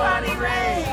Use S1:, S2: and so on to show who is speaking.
S1: Everybody raise.